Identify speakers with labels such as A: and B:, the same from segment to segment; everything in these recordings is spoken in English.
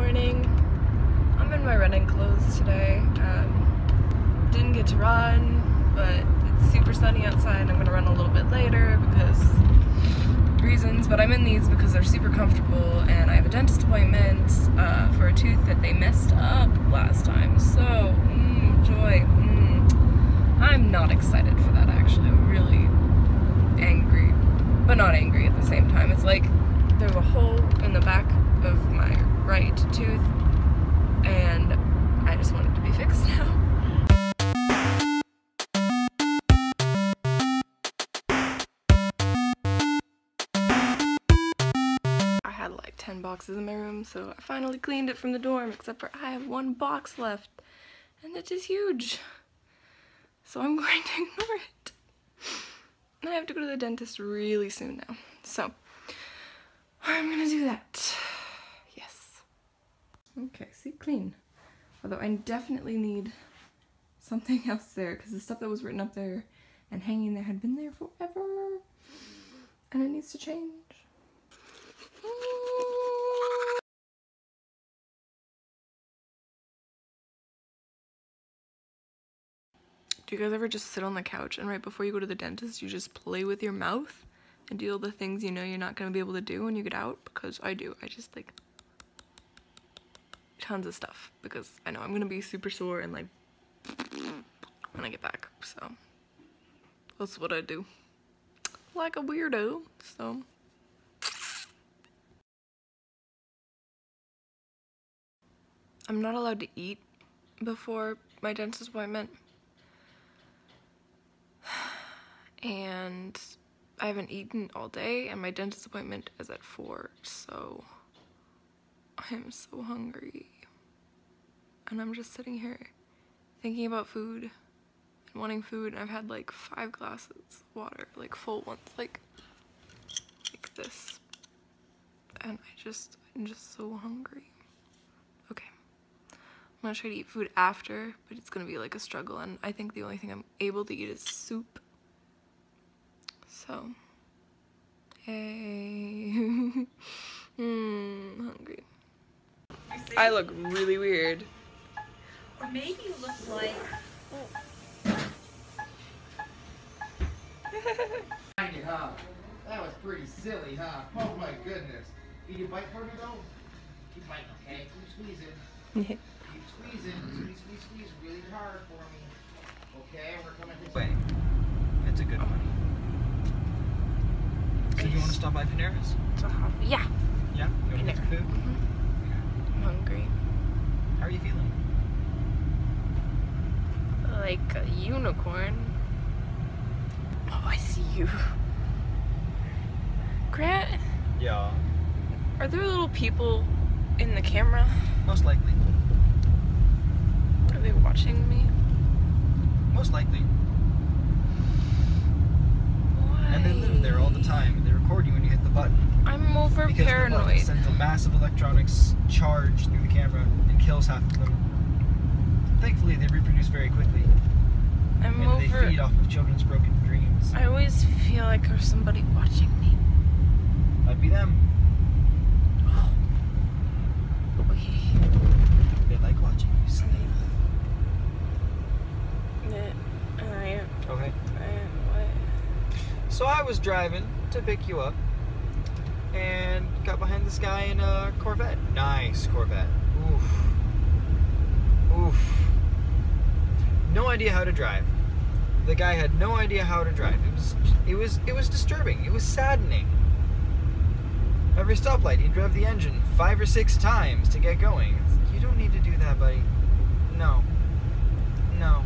A: morning. I'm in my running clothes today. Um, didn't get to run, but it's super sunny outside. I'm gonna run a little bit later because reasons, but I'm in these because they're super comfortable and I have a dentist appointment uh, for a tooth that they messed up last time. So, mm, joy. Mm. I'm not excited for that actually. I'm really angry, but not angry at the same time. It's like there's a hole in the back of my right tooth and I just want it to be fixed now. I had like 10 boxes in my room, so I finally cleaned it from the dorm, except for I have one box left, and it is huge. So I'm going to ignore it. I have to go to the dentist really soon now. So, I'm gonna do that. Okay, see, clean. Although I definitely need something else there, because the stuff that was written up there and hanging there had been there forever. And it needs to change. Do you guys ever just sit on the couch and right before you go to the dentist, you just play with your mouth and do all the things you know you're not gonna be able to do when you get out? Because I do. I just like tons of stuff because I know I'm gonna be super sore and like when I get back. So that's what I do. Like a weirdo. So I'm not allowed to eat before my dentist appointment. And I haven't eaten all day and my dentist appointment is at 4, so I am so hungry. And I'm just sitting here thinking about food and wanting food and I've had like five glasses of water, like full ones, like like this. And I just I'm just so hungry. Okay. I'm gonna try to eat food after, but it's gonna be like a struggle and I think the only thing I'm able to eat is soup. So Hey. Hmm, hungry. I look really weird.
B: Or maybe you look like
C: Find it, huh? That was pretty silly, huh? Oh my goodness. Can you bite for me though? Keep biting, okay? Keep squeezing. Keep squeezing. Squeeze, squeeze, squeeze really hard for me. Okay, we're coming this way.
D: It's a good one. So you want to stop by Panera's?
A: yeah,
D: Yeah? You want to get some food?
A: mm-hmm I'm hungry.
D: How are you feeling?
A: Like a unicorn. Oh, I see you. Grant,
D: Yeah.
A: are there little people in the camera?
D: Most likely.
A: Are they watching me?
D: Most likely.
A: Why?
D: And they live there all the time. They record you when you hit the button.
A: I'm over
D: Because the button
A: paranoid.
D: sends a massive electronics charge through the camera and kills half of them. Thankfully, they reproduce very quickly.
A: I'm
D: and they
A: over.
D: feed off of children's broken dreams.
A: I always feel like there's somebody watching me.
D: That'd be them. Oh, they like watching you sleep. Yeah.
A: I,
D: Okay.
A: I,
D: So I was driving to pick you up and got behind this guy in a Corvette. Nice Corvette. Oof. Oof. No idea how to drive. The guy had no idea how to drive. It was it was it was disturbing. It was saddening. Every stoplight he'd rev the engine five or six times to get going. You don't need to do that, buddy. No. No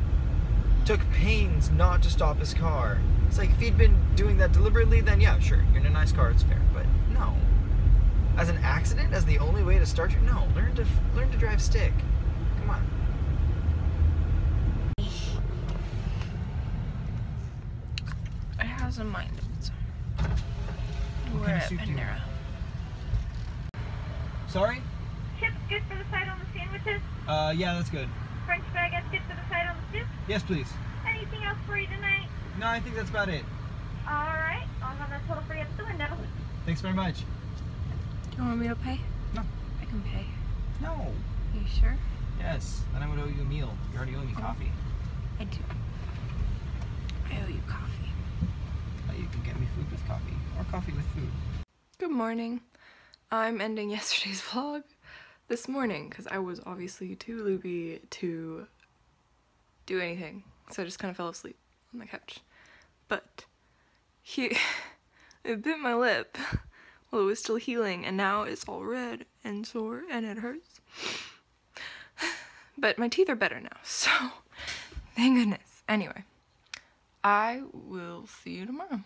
D: took pains not to stop his car. It's like if he'd been doing that deliberately, then yeah, sure, you're in a nice car, it's fair. But no, as an accident, as the only way to start your no, learn to learn to drive stick. Come on.
A: It has a mind of its own.
D: What
A: We're at
D: soup do you
A: Panera.
D: Sorry?
B: chips good for the side on the sandwiches,
D: Uh, yeah, that's good.
B: French baguettes good for the side on the soup.
D: Yes, please.
B: Anything else for you tonight?
D: No, I think that's about it.
B: All right, I'll have that total for you at the window.
D: Thanks very much.
A: You want me to pay?
D: No.
A: I can pay.
D: No.
A: Are you sure?
D: Yes. Then I would owe you a meal. You already owe me coffee.
A: I do. I owe you coffee.
D: Uh, you can get me food with coffee or coffee with food.
A: Good morning. I'm ending yesterday's vlog this morning because I was obviously too loopy to do anything. So I just kind of fell asleep on the couch. But he it bit my lip while it was still healing and now it's all red and sore and it hurts. But my teeth are better now, so thank goodness. Anyway, I will see you tomorrow.